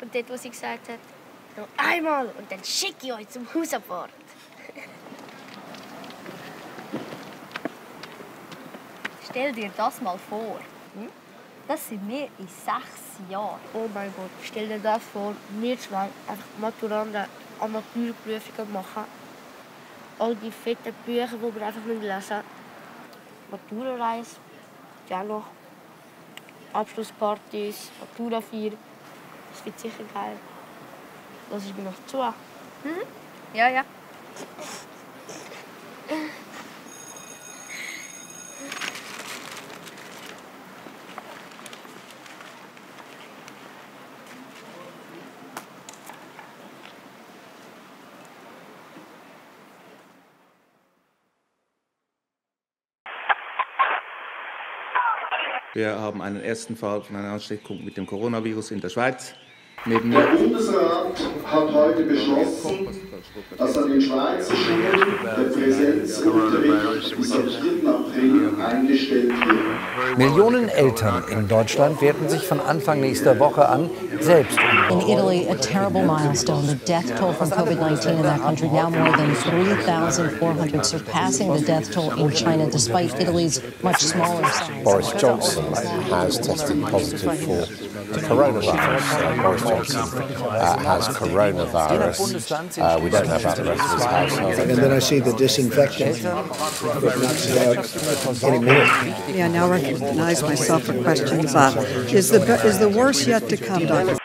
Und dort, wo sie gesagt hat, noch einmal und dann schicke ich euch zum Hausabfahrt. Stell dir das mal vor. Hm? Das sind wir in sechs Jahren. Oh mein Gott, stell dir das vor, wir zwei einfach Maturanden Amateurprüfungen machen. All die fetten Bücher, die wir einfach lesen müssen. Maturareise, dann noch Abschlusspartys, Maturafeier. Das wird sicher geil. Lass ich mir noch zu. Ja, ja. Wir haben einen ersten Fall von einer Ansteckung mit dem Coronavirus in der Schweiz. Der Bundesrat hat heute beschlossen, dass an den Schweizer Schulen der Präsenzunterricht bis am 4. April eingestellt wird. Millionen Eltern in Deutschland werden sich von Anfang nächster Woche an selbst In Italy, a terrible milestone. The death toll from COVID 19 in that country now more than 3,400, surpassing the death toll in China, despite Italy's much smaller size. Boris Johnson has tested positive for the coronavirus. Uh, Boris Johnson uh, has coronavirus. Uh, we don't know about the rest of his household. And then I see the disinfectant that knocks it out in a minute. Yeah, I now recognize myself for questions. Uh, is the is the worst yet to come, Doctor?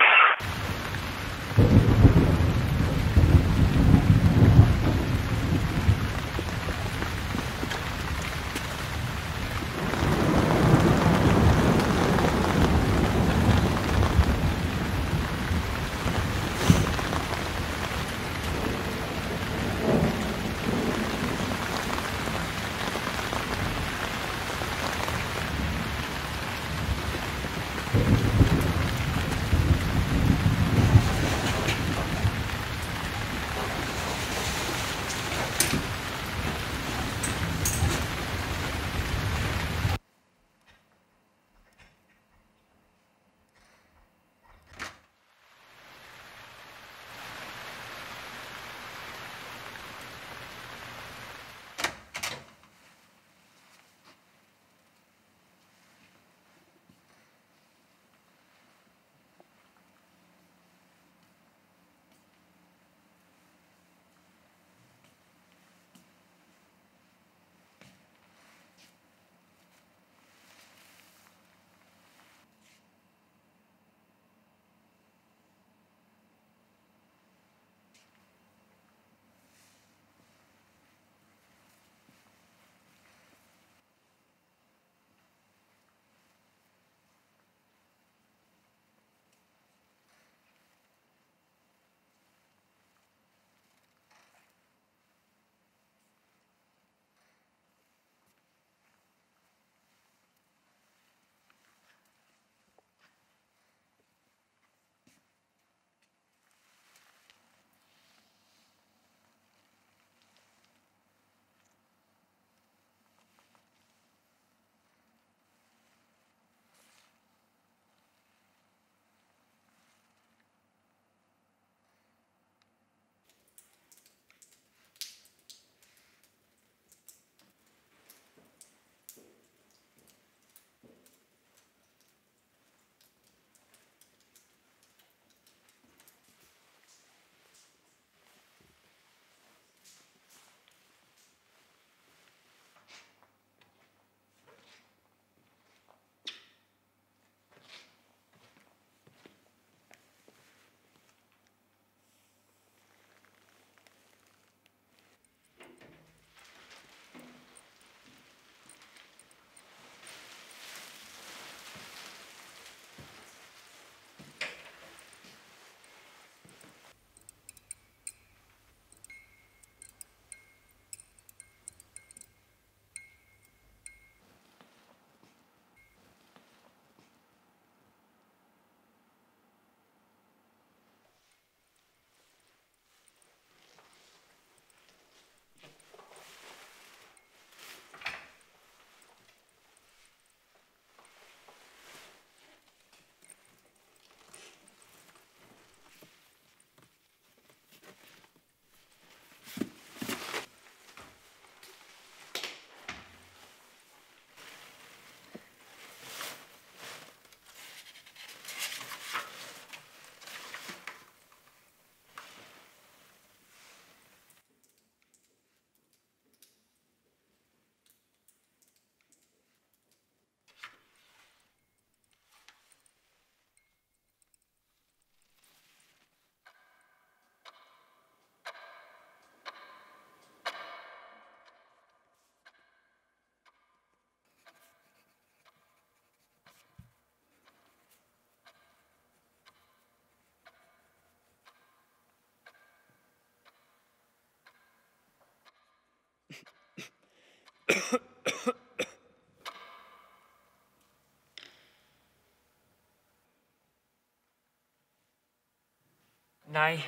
Nein,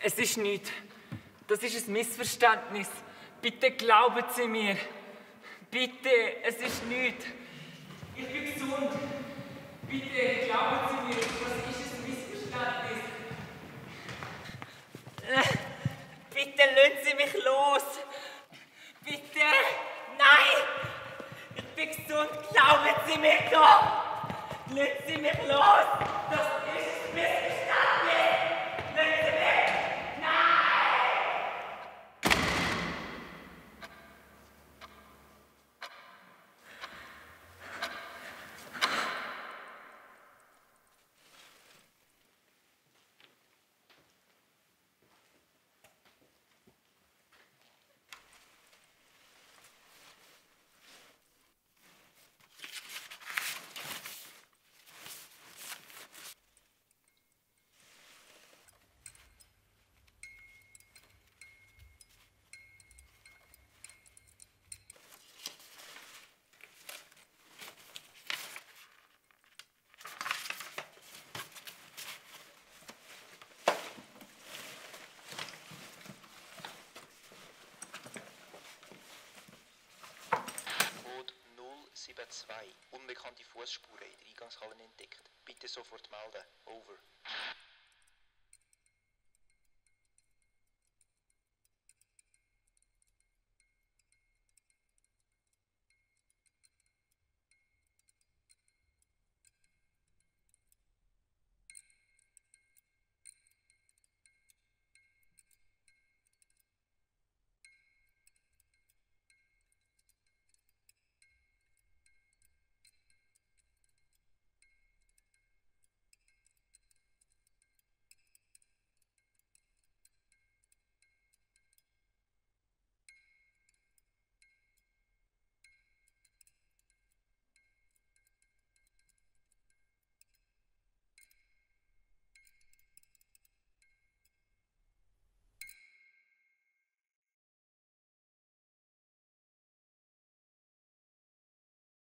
es ist nicht. Das ist ein Missverständnis. Bitte glauben Sie mir. Bitte, es ist nicht. Ich bin gesund. Bitte glauben Sie mir, das ist ein Missverständnis. Äh, Bitte lassen Sie mich los. Bitte, nein. Ich bin gesund, glauben Sie mir doch. Lassen Sie mich los. Das ist ein Missverständnis. Lassen Sie mich. Nein. Code 072. Unbekannte Fußspuren in der Eingangshalle entdeckt. Bitte sofort melden. Over.